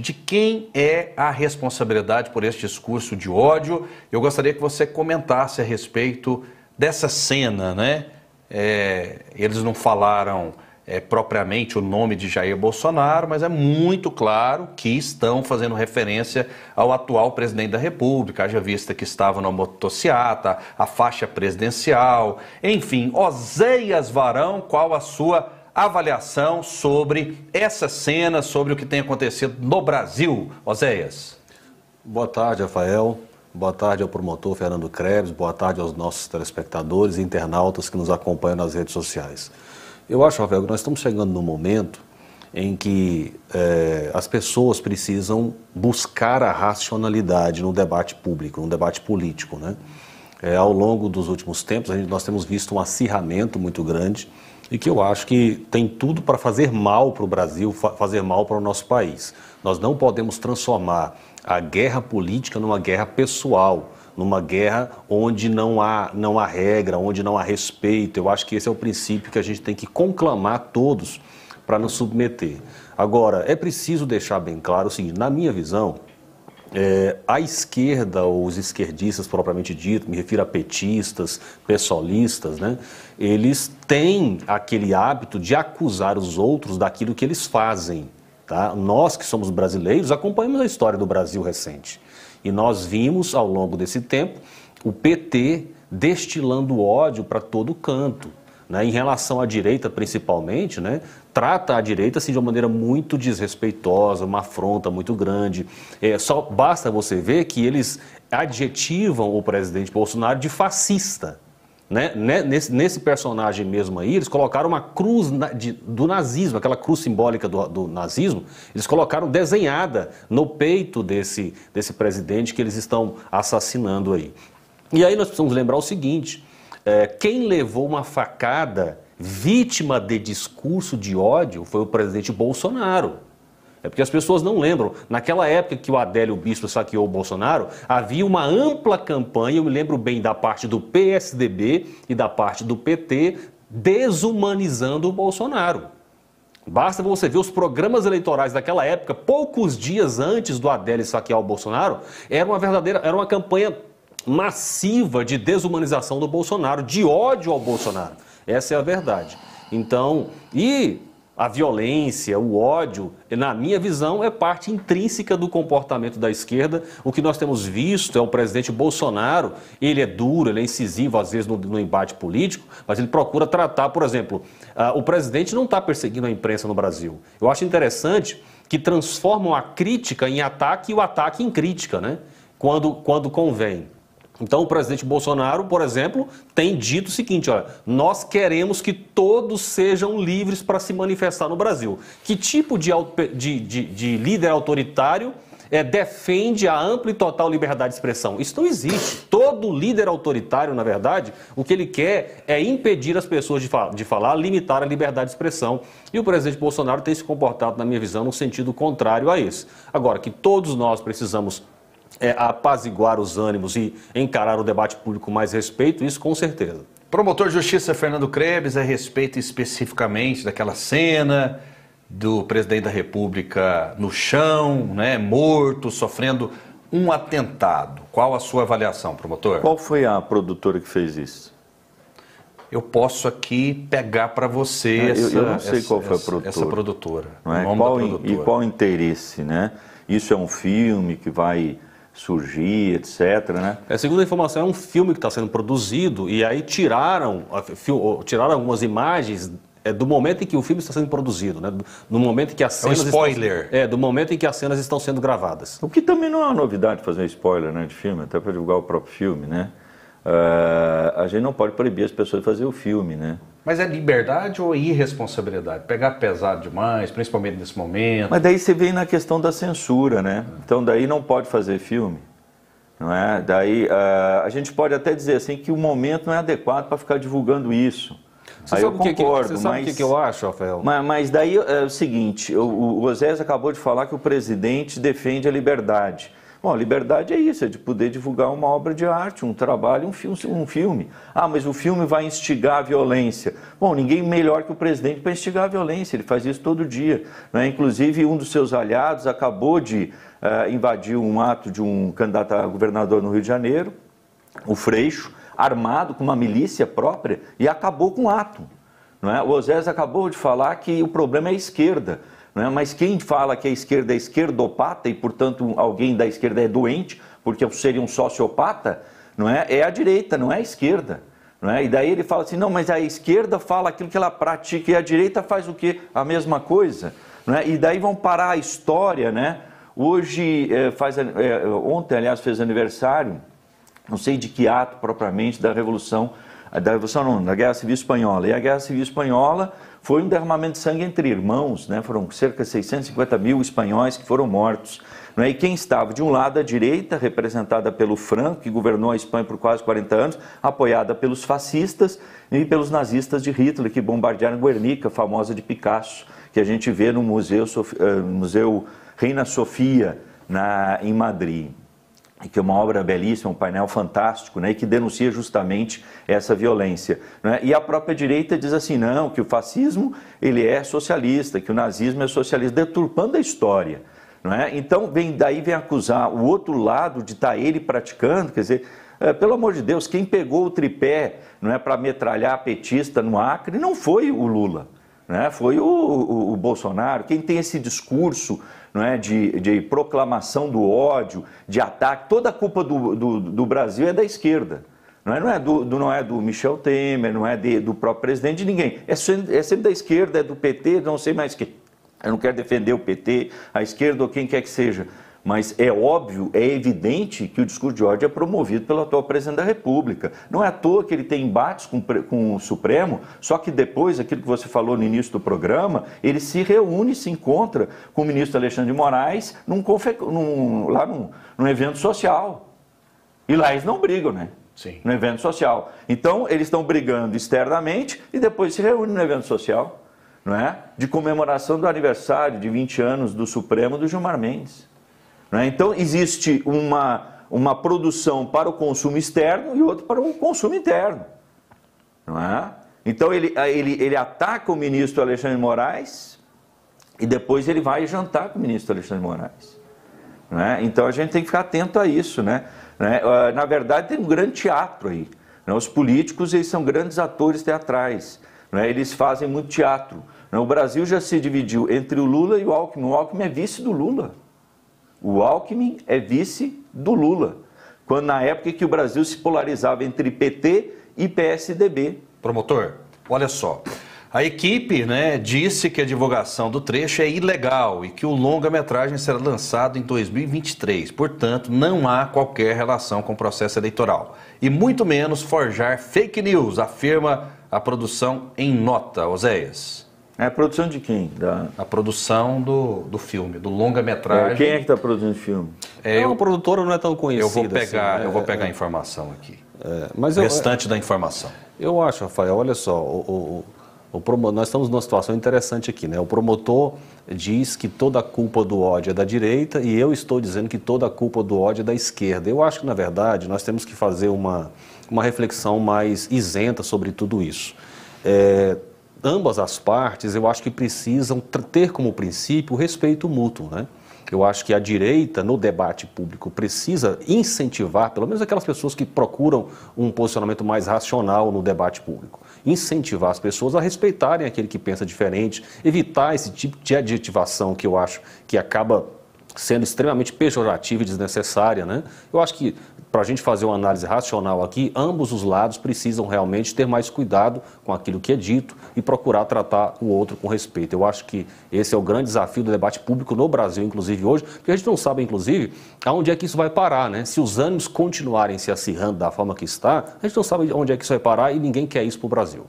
de quem é a responsabilidade por esse discurso de ódio. Eu gostaria que você comentasse a respeito dessa cena, né? É, eles não falaram é, propriamente o nome de Jair Bolsonaro, mas é muito claro que estão fazendo referência ao atual presidente da República, haja vista que estava na motociata, a faixa presidencial, enfim, Oséias Varão, qual a sua avaliação sobre essa cena, sobre o que tem acontecido no Brasil, Oséias? Boa tarde, Rafael. Boa tarde ao promotor Fernando Krebs, boa tarde aos nossos telespectadores e internautas que nos acompanham nas redes sociais. Eu acho, Rafael, que nós estamos chegando num momento em que é, as pessoas precisam buscar a racionalidade no debate público, no debate político. Né? É, ao longo dos últimos tempos, gente, nós temos visto um acirramento muito grande e que eu acho que tem tudo para fazer mal para o Brasil, fa fazer mal para o nosso país. Nós não podemos transformar a guerra política numa guerra pessoal, numa guerra onde não há, não há regra, onde não há respeito. Eu acho que esse é o princípio que a gente tem que conclamar todos para nos submeter. Agora, é preciso deixar bem claro o seguinte: na minha visão, é, a esquerda, ou os esquerdistas propriamente dito, me refiro a petistas, pessoalistas, né, eles têm aquele hábito de acusar os outros daquilo que eles fazem. Tá? Nós que somos brasileiros acompanhamos a história do Brasil recente. E nós vimos ao longo desse tempo o PT destilando ódio para todo canto. Né? Em relação à direita, principalmente, né? trata a direita assim, de uma maneira muito desrespeitosa, uma afronta muito grande. É, só basta você ver que eles adjetivam o presidente Bolsonaro de fascista. Né? Nesse, nesse, personagem mesmo aí, eles colocaram uma cruz de, do nazismo, aquela cruz simbólica do, do, nazismo, eles colocaram desenhada no peito desse, desse presidente que eles estão assassinando aí. E aí nós precisamos lembrar o seguinte: é, quem levou uma facada vítima de discurso de ódio foi o presidente Bolsonaro. É porque as pessoas não lembram. Naquela época que o Adélio Bispo saqueou o Bolsonaro, havia uma ampla campanha, eu me lembro bem da parte do PSDB e da parte do PT, desumanizando o Bolsonaro. Basta você ver os programas eleitorais daquela época, poucos dias antes do Adélio saquear o Bolsonaro, era uma verdadeira, era uma campanha massiva de desumanização do Bolsonaro, de ódio ao Bolsonaro. Essa é a verdade. Então, e a violência, o ódio, na minha visão, é parte intrínseca do comportamento da esquerda. O que nós temos visto é o presidente Bolsonaro, ele é duro, ele é incisivo às vezes no, no embate político, mas ele procura tratar, por exemplo, uh, o presidente não está perseguindo a imprensa no Brasil. Eu acho interessante que transformam a crítica em ataque e o ataque em crítica, né? Quando, quando convém. Então, o presidente Bolsonaro, por exemplo, tem dito o seguinte: olha, nós queremos que todos sejam livres para se manifestar no Brasil. Que tipo de, de, de, de líder autoritário é, defende a ampla e total liberdade de expressão? Isso não existe. Todo líder autoritário, na verdade, o que ele quer é impedir as pessoas de, de falar, limitar a liberdade de expressão. E o presidente Bolsonaro tem se comportado, na minha visão, no sentido contrário a isso. Agora, que todos nós precisamos é, apaziguar os ânimos e encarar o debate público com mais respeito, isso com certeza. Promotor de Justiça Fernando Krebs, a respeito especificamente daquela cena do presidente da República no chão, né, morto, sofrendo um atentado. Qual a sua avaliação, promotor? Qual foi a produtora que fez isso? Eu posso aqui pegar para você é, essa, eu, eu, não sei essa, qual foi a produtora. Essa produtora. Não é? qual, produtora. E qual o interesse, né? Isso é um filme que vai surgir, etc. Né? É, segundo a informação, é um filme que está sendo produzido e aí tiraram, tiraram algumas imagens é, do momento em que o filme está sendo produzido, né? no momento em que as cenas é um spoiler. Estão, é, do momento em que as cenas estão sendo gravadas. O que também não é uma novidade fazer um spoiler né, de filme, até para divulgar o próprio filme, né? Uh, a gente não pode proibir as pessoas de fazer o filme, né? Mas é liberdade ou irresponsabilidade? Pegar pesado demais, principalmente nesse momento. Mas daí você vem na questão da censura, né? Então daí não pode fazer filme. Não é? Daí uh, a gente pode até dizer assim que o momento não é adequado para ficar divulgando isso. Você Aí eu concordo, que, você sabe mas, o que, eu acho, Rafael? Mas, mas, daí é o seguinte, o, o Osés acabou de falar que o presidente defende a liberdade. Bom, liberdade é isso, é de poder divulgar uma obra de arte, um trabalho, um filme, um filme. Ah, mas o filme vai instigar a violência. Bom, ninguém melhor que o presidente para instigar a violência, ele faz isso todo dia. Né? Inclusive, um dos seus aliados acabou de uh, invadir um ato de um candidato a governador no Rio de Janeiro, o Freixo, armado com uma milícia própria, e acabou com o ato. Não é? O Osés acabou de falar que o problema é a esquerda. Não é? Mas quem fala que a esquerda é esquerdopata e, portanto, alguém da esquerda é doente, porque seria um sociopata, não é? É a direita, não é a esquerda. Não é? E daí ele fala assim: não, mas a esquerda fala aquilo que ela pratica e a direita faz o quê? A mesma coisa. Não é? E daí vão parar a história, né? Hoje, é, faz, é, ontem, aliás, fez aniversário, não sei de que ato propriamente, da Revolução, da Revolução não, da Guerra Civil Espanhola. E a Guerra Civil Espanhola foi um derramamento de sangue entre irmãos, né? foram cerca de 650 mil espanhóis que foram mortos. Né? E quem estava de um lado, a direita, representada pelo Franco, que governou a Espanha por quase 40 anos, apoiada pelos fascistas e pelos nazistas de Hitler, que bombardearam Guernica, famosa de Picasso, que a gente vê no Museu, uh, Museu Reina Sofia, na, em Madrid que é uma obra belíssima, um painel fantástico, né, e que denuncia justamente essa violência. Né? E a própria direita diz assim, não, que o fascismo ele é socialista, que o nazismo é socialista, deturpando a história. Não é? Então, vem, daí vem acusar o outro lado de estar tá ele praticando, quer dizer, é, pelo amor de Deus, quem pegou o tripé não é para metralhar petista no Acre não foi o Lula, né? foi o, o, o Bolsonaro. Quem tem esse discurso é, de, de proclamação do ódio, de ataque, toda a culpa do, do, do Brasil é da esquerda. Não é, não é, do, do, não é do Michel Temer, não é de, do próprio presidente, de ninguém. É sempre, é sempre da esquerda, é do PT, não sei mais que. Eu não quero defender o PT, a esquerda ou quem quer que seja. Mas é óbvio, é evidente que o discurso de ódio é promovido pelo atual presidente da República. Não é à toa que ele tem embates com, com o Supremo, só que depois, aquilo que você falou no início do programa, ele se reúne, se encontra com o ministro Alexandre de Moraes num, num, lá num, num evento social. E lá eles não brigam, né? Sim. No evento social. Então, eles estão brigando externamente e depois se reúnem no evento social, não é? De comemoração do aniversário de 20 anos do Supremo do Gilmar Mendes. Né? Então, existe uma, uma produção para o consumo externo e outra para o consumo interno. Não é? Então, ele, ele, ele ataca o ministro Alexandre Moraes e depois ele vai jantar com o ministro Alexandre Moraes. É? Então, a gente tem que ficar atento a isso. Né? né? Na verdade, tem um grande teatro aí. Né? Os políticos eles são grandes atores teatrais. Né? Eles fazem muito teatro. Né? O Brasil já se dividiu entre o Lula e o Alckmin. O Alckmin é vice do Lula. O Alckmin é vice do Lula, quando na época que o Brasil se polarizava entre PT e PSDB. Promotor, olha só. A equipe né, disse que a divulgação do trecho é ilegal e que o longa-metragem será lançado em 2023. Portanto, não há qualquer relação com o processo eleitoral. E muito menos forjar fake news, afirma a produção em nota, Oséias. É a produção de quem? Da... A produção do, do filme, do longa-metragem. É, quem é que está produzindo o filme? É, é uma produtora não é tão conhecida. Eu vou pegar, assim, eu vou pegar a informação aqui. É, mas o restante eu, da informação. Eu acho, Rafael, olha só, o, o, o, nós estamos numa situação interessante aqui, né? O promotor diz que toda a culpa do ódio é da direita e eu estou dizendo que toda a culpa do ódio é da esquerda. Eu acho que, na verdade, nós temos que fazer uma, uma reflexão mais isenta sobre tudo isso. É, ambas as partes, eu acho que precisam ter como princípio o respeito mútuo, né? Eu acho que a direita, no debate público, precisa incentivar, pelo menos aquelas pessoas que procuram um posicionamento mais racional no debate público, incentivar as pessoas a respeitarem aquele que pensa diferente, evitar esse tipo de adjetivação que eu acho que acaba sendo extremamente pejorativa e desnecessária, né? Eu acho que para a gente fazer uma análise racional aqui, ambos os lados precisam realmente ter mais cuidado com aquilo que é dito e procurar tratar o outro com respeito. Eu acho que esse é o grande desafio do debate público no Brasil, inclusive hoje, porque a gente não sabe, inclusive, aonde é que isso vai parar, né? Se os ânimos continuarem se acirrando da forma que está, a gente não sabe onde é que isso vai parar e ninguém quer isso para o Brasil.